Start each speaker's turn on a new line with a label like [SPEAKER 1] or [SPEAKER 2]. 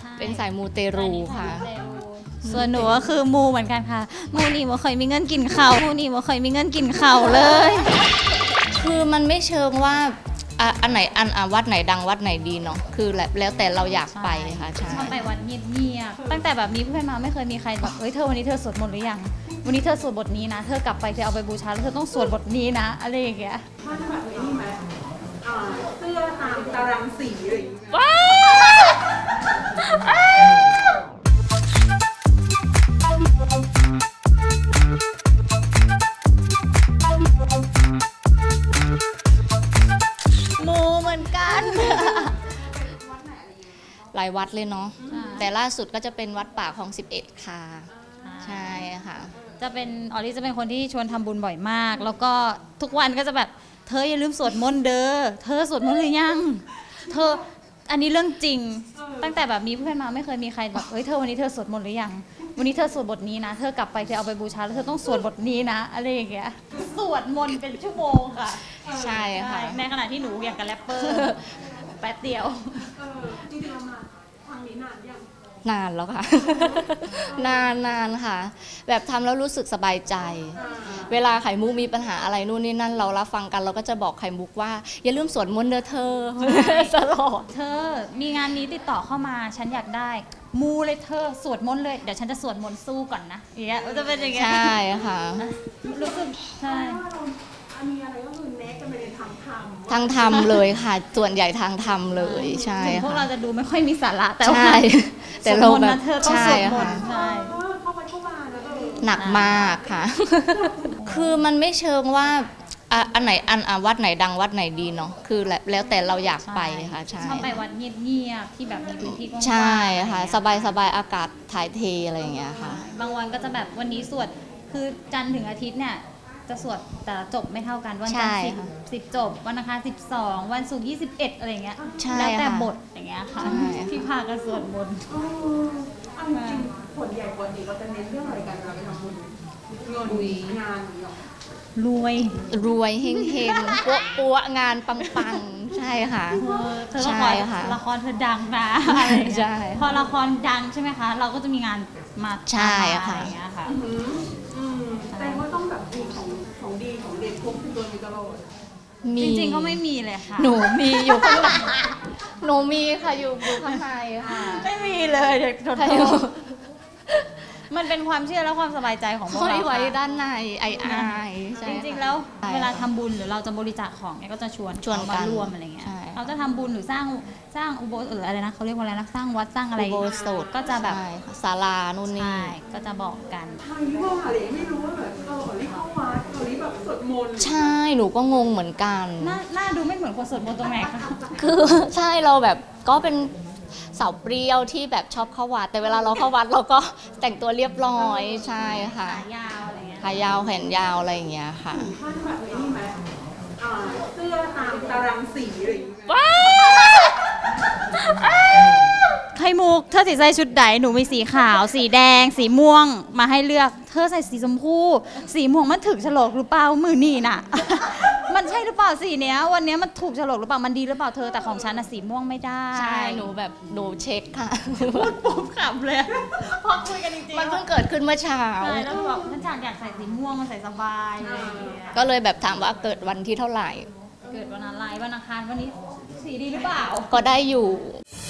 [SPEAKER 1] ใช่
[SPEAKER 2] เป็นสายมูเตรูค่ะ
[SPEAKER 1] ส่วนหนูก็คือมูเหมือนกันค่ะมูนี่บ่เคยมีเงินกินข้าวมูนี่บ่เคยมีเงินกินข้าวเลย
[SPEAKER 2] คือมันไม่เชิงว่าอะอันไหนอันอะวัดไหนดังวัดไหนดีเนาะคือแล้วแล้วแต่เราอยากไปค่ะใช่
[SPEAKER 1] ชอบไปวัดเงียบๆตั้งแต่แบบมีเพื่อนมาไม่เคยมีใครแบบเอ้ยเธอวันนี้เธอสวดมนต์หรือยัง วันนี้เธอสวดบทนี้นะ เธอกลับไปเธอเอาไปบูชาแล้วเธอต้องสวดบทนี้นะอะไรอย่างเงี้ย
[SPEAKER 3] ถ้าจะแบบไอ้นี่ไหมอ่าเสื้อตามตารางสีอะไรอย่างเงี้ย
[SPEAKER 1] มูเหมือนกัน
[SPEAKER 2] หลายวัดเลยเนาะ
[SPEAKER 1] ใช่
[SPEAKER 2] แต่ล่าสุดก็จะเป็นวัดป่าคลอง 11 ค่ะ ใช่ค่ะ
[SPEAKER 1] จะเป็นออลิจะเป็นคนที่ชวนทำบุญบ่อยมาก แล้วก็ทุกวันก็จะแบบ เธออย่าลืมสวดมนต์เด้อ เธอสวดมนต์หรือยัง เธอ อันนี้เรื่องจริง ตั้งแต่แบบมีเพื่อนมาไม่เคยมีใครแบบเฮ้ยเธอวันนี้เธอสวดมนต์หรือยัง วันนี้เธอสวดบทนี้นะ เธอกลับไปเธอเอาไปบูชาแล้วเธอต้องสวดบทนี้นะอะไรอย่างเงี้ย สวดมนต์เป็นชั่วโมงค่ะ
[SPEAKER 2] ใช่ค่ะ
[SPEAKER 1] ในขณะที่หนูอยากกับแรปเปอร์แป๊บเดียว
[SPEAKER 3] เออจริงๆเรามาทางนี้นานยัง
[SPEAKER 2] นานแล้วค่ะ นานนานค่ะ แบบทำแล้วรู้สึกสบายใจ
[SPEAKER 3] อ่า
[SPEAKER 2] เวลาไข่มุกมีปัญหาอะไรนู่นนี่นั่นเรารับฟังกันเราก็จะบอกไข่มุกว่า อย่าลืมสวดมนต์เด้อเธอตลอด
[SPEAKER 1] เธอ มีงานนี้ติดต่อเข้ามาฉันอยากได้ มูเลยเธอสวดมนต์เลยเดี๋ยวฉันจะสวดมนต์สู้ก่อนนะอย่างเงี้ยมันจะเป็นอย่างเงี้ย
[SPEAKER 2] ใช่ค่ะ
[SPEAKER 1] รู้สึกใช่
[SPEAKER 3] ถ้าเราอันมีอะไรก็คือ เน็กกันไปในทางธรรม
[SPEAKER 2] ทางธรรมเลยค่ะ ส่วนใหญ่ทางธรรมเลยใช่
[SPEAKER 1] ถึงพวกเรา
[SPEAKER 2] ค่ะ
[SPEAKER 1] จะดูไม่ค่อยมีสาระแต่ว่า
[SPEAKER 2] ใช่แต่เรา
[SPEAKER 1] สวดมนต์
[SPEAKER 2] แบ
[SPEAKER 1] นะ
[SPEAKER 2] บ
[SPEAKER 1] เธอต้อง
[SPEAKER 2] ใช่
[SPEAKER 1] สวดมน
[SPEAKER 2] ค่ะ
[SPEAKER 1] ต์ใช่
[SPEAKER 3] เออเข้าไปเข้ามาแล้วก็
[SPEAKER 2] หนักมากค่ะ คือมันไม่เชิงว่าอะอันไหนอันอะวัดไหนดังวัดไหนดีเนาะคือแล้วแล้วแต่เราอยากไปค่ะใช่
[SPEAKER 1] ชอบไปวัดเงียบๆที่แบบมีพื้นที่กว้างๆ
[SPEAKER 2] ใช่ค่ะ
[SPEAKER 1] อะไร
[SPEAKER 2] ส
[SPEAKER 1] เงี้ย
[SPEAKER 2] บายสบายอากาศถ่ายเทอะไรอย่างเงี้ยค่ะ
[SPEAKER 1] บางวันก็จะแบบวันนี้สวดคือจันทร์ถึงอาทิตย์เนี่ย จะสวดแต่ละจบไม่เท่ากันวันจันทร์
[SPEAKER 2] ใช่
[SPEAKER 1] สิบ
[SPEAKER 2] ค่ะ
[SPEAKER 1] สิบจบ วันอังคารสิบสองวันศุกร์ยี่สิบเอ็ดอะไรเงี้ย
[SPEAKER 2] ใช่
[SPEAKER 1] แล้วแต่
[SPEAKER 2] ค่ะ
[SPEAKER 1] บทอย่างเงี้ยค่ะ
[SPEAKER 2] ใช่ค่ะ
[SPEAKER 1] ที่พากันสวดมนต์
[SPEAKER 3] เออเอาจริงๆส่วนใหญ่ปกติเราจะเน้นเรื่องอะไรกันเราไปทำบุญเงินงานอย่างเงี้ยหรอ
[SPEAKER 1] รวย
[SPEAKER 2] รวยเฮงเฮงๆปัวปัวๆงานปังปังๆใช่ค่ะ
[SPEAKER 1] เออเธอละค
[SPEAKER 2] ใช่
[SPEAKER 1] ร
[SPEAKER 2] ค่ะ
[SPEAKER 1] ละครเธอดังนะอะไรอย่างเงี้ย
[SPEAKER 2] ใช่
[SPEAKER 1] พอละครดังใช่ไหมคะ เราก็จะมีงานมา
[SPEAKER 2] ใช่
[SPEAKER 1] ตามมา
[SPEAKER 2] ค่ะ
[SPEAKER 3] ติดตัวอยู่ตลอด
[SPEAKER 2] มี
[SPEAKER 1] จริงๆก็ไม่มีเลยค่ะ
[SPEAKER 2] หนูมีอยู่ข้างหลังหนูมีค่ะอยู่อยู่ข้างในค่ะ
[SPEAKER 1] ไม่มีเลยเด็กทน
[SPEAKER 2] ใครอยู่
[SPEAKER 1] มันเป็นความเชื่อและความสบายใจของพวก
[SPEAKER 2] ห้อย
[SPEAKER 1] เรา
[SPEAKER 2] ไว้
[SPEAKER 1] ค่ะ
[SPEAKER 2] ด้านในไอไอายใช่
[SPEAKER 1] จ
[SPEAKER 2] ค่ะ
[SPEAKER 1] ริงๆแล้ว
[SPEAKER 2] ใช่
[SPEAKER 1] เวลาทำบุญหรือเราจะบริจาคของเนี่ยก็จะชวน
[SPEAKER 2] ชวน
[SPEAKER 1] เขา
[SPEAKER 2] กั
[SPEAKER 1] มานร่วมอะไรเงี้ย
[SPEAKER 2] ใช่
[SPEAKER 1] เขาจะทำบุญหรือสร้างสร้างอุโบสถหรืออะไรนะเขาเรียกว่าอะไรนะสร้างวัดสร้างอะไร
[SPEAKER 2] อุโบสถ
[SPEAKER 1] ก็จะแบบ
[SPEAKER 2] ใช่ค่ะศาลานู่นนี่
[SPEAKER 1] ใช่ก็จะบอกกัน
[SPEAKER 3] ใครว่าอะไรไม่รู้ว่าแบบเออรีบเข้าวัดเออรีบแบบสวดมนต์
[SPEAKER 2] ใช่ หนูก็งงเหมือนกัน
[SPEAKER 1] หน้าหน้าดูไม่เหมือนคนสวดมนต์ตรงไหนคะ
[SPEAKER 2] คือใช่เราแบบก็เป็นสาวเปรี้ยวที่แบบชอบเข้าวัด แต่เวลาเราเข้าวัดเราก็แต่งตัวเรียบร้อยใช่ค่ะ
[SPEAKER 1] ขายาวอะไรเงี้ย
[SPEAKER 2] ขายาวแขนยาวอะไรอย่างเงี้ยค่ะ
[SPEAKER 3] ถ้าจะแบบไอ้นี่ไหมอ่าเสื้อตามตารางสีอะไรอย่างเงี้ย
[SPEAKER 1] ไข่มุกเธอสีใส่ชุดไหนหนูมีสีขาว สีแดง สีม่วงมาให้เลือก เธอใส่สีชมพู สีม่วงมันถึกฉลกหรือเปล่ามือนี่น่ะ มันใช่หรือเปล่าสีเนี้ย วันเนี้ยมันถูกฉลกหรือเปล่ามันดีหรือเปล่าเธอแต่ของฉันน่ะสีม่วงไม่ได้
[SPEAKER 2] ใช่หนูแบบหนูเช็คค่ะ
[SPEAKER 1] พูดปุ๊บขำเลย พอคุยกันจริงๆ
[SPEAKER 2] มันเพิ่งเกิดขึ้นเมื่อเช้า
[SPEAKER 1] ใช่แล้วบอกท่านจากอยากใส่สีม่วงมันใส่สบายอะไรอย่างเงี้ย
[SPEAKER 2] ก็เลยแบบถามว่าเกิดวันที่เท่าไหร่
[SPEAKER 1] เกิดวันอะไรวันอังคารวันนี้สีดีหรือเปล่า
[SPEAKER 2] ก็ได้อยู่
[SPEAKER 1] ใ